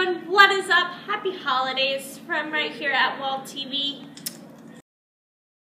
everyone, what is up? Happy holidays from right here at Wall TV.